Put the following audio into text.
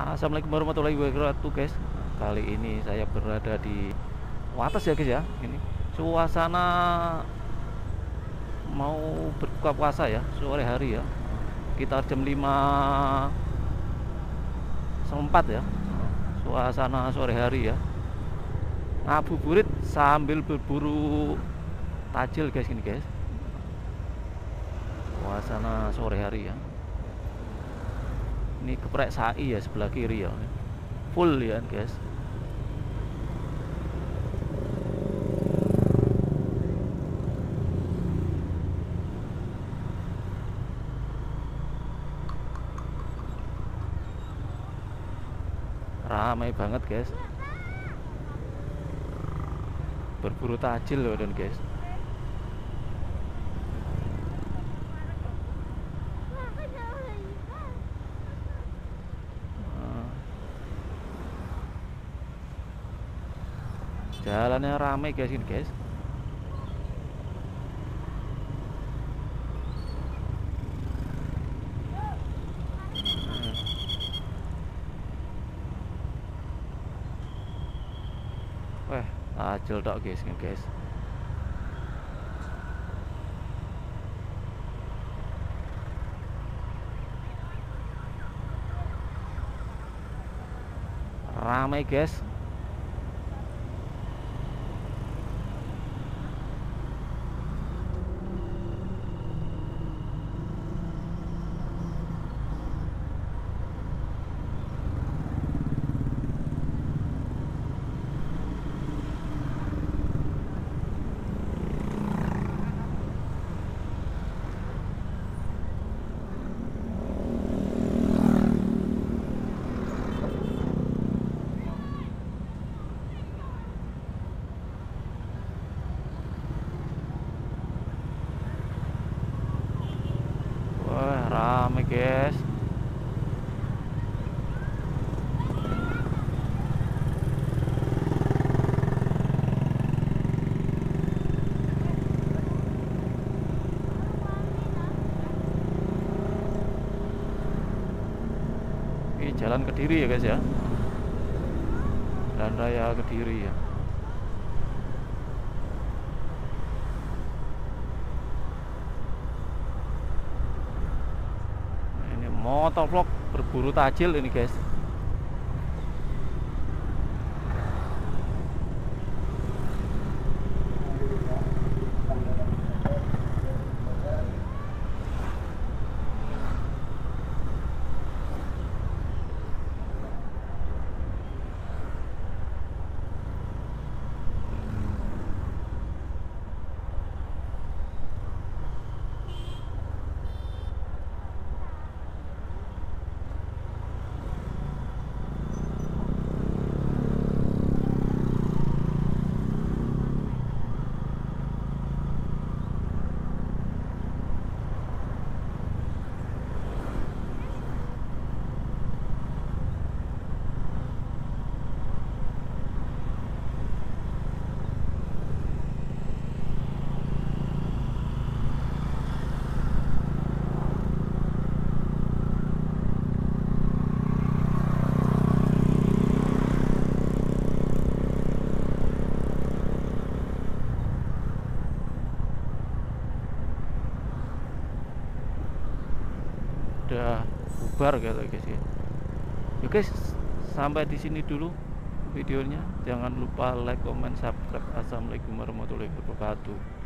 Assalamualaikum warahmatullahi wabarakatuh guys. Kali ini saya berada di Wates ya guys ya. Ini suasana Mau berbuka puasa ya Sore hari ya. Kita jam 5 Sempat ya. Suasana sore hari ya. Ngabuburit sambil berburu Tajil guys ini guys. Suasana sore hari ya ini keprek sai ya sebelah kiri ya. Full ya guys. Ramai banget guys. Berburu tajil loh dan guys jalannya ramai guys ini guys Wah, tajil tok guys ini guys. Ramai guys. Wah, rame guys. Ini jalan Kediri ya guys ya. Dan raya Kediri ya. ini motovlog berburu tajil ini guys udah bubar gitu guys ya. Yuk guys sampai di sini dulu videonya. Jangan lupa like comment subscribe. Assalamualaikum warahmatullahi wabarakatuh